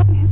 Okay.